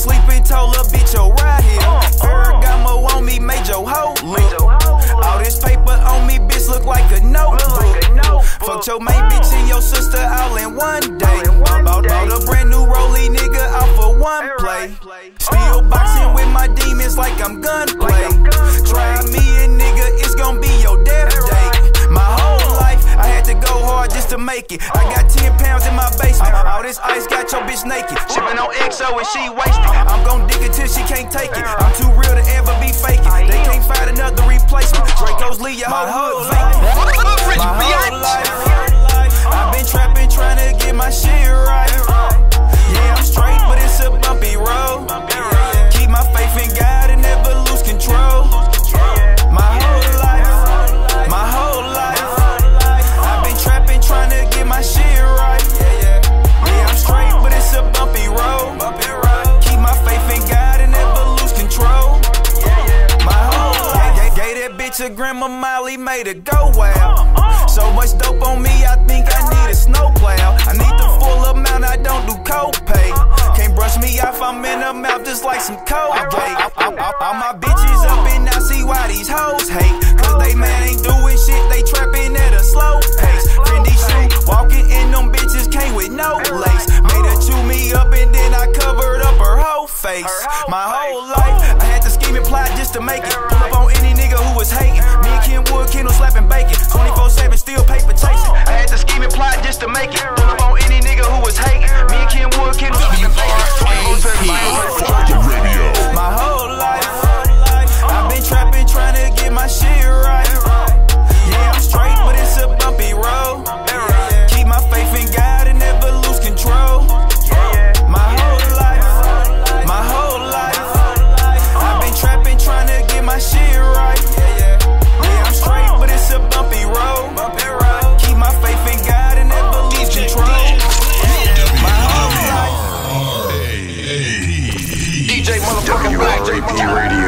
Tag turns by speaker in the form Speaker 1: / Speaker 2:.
Speaker 1: to sleep and told a bitch, yo, right here. Ferragamo on me, made your hoe look. All this paper on me, bitch, look like a notebook. Fuck your main bitch and your sister all in one day. Bought, bought a brand new rollie, nigga, out for one play. Still boxing with my demons like I'm gunplay. Try me a nigga, it's gonna be your death date. My whole life, I had to go hard just to make it. I got All this ice got your bitch naked. Shipping on XO and she wasted. I'm gon' dig it till she can't take it. I'm too real to ever be faking. They can't find another replacement. Draco's leave your whole hood vacant. That grandma Molly, made her go wild. So much dope on me, I think I need a snowplow. I need the full amount, I don't do copay. Can't brush me off, I'm in the mouth just like some Colgate. All, my bitches up and I see why these hoes hate. Cause they man ain't doing shit, they trapping at a slow pace. Fendi shoe, walking in them bitches came with no lace. Made her chew me up and then I covered up her whole face. My whole to make it. Pull up on any nigga who was hating. Me and Kenwood, Kendall slapping bacon. IAP Radio.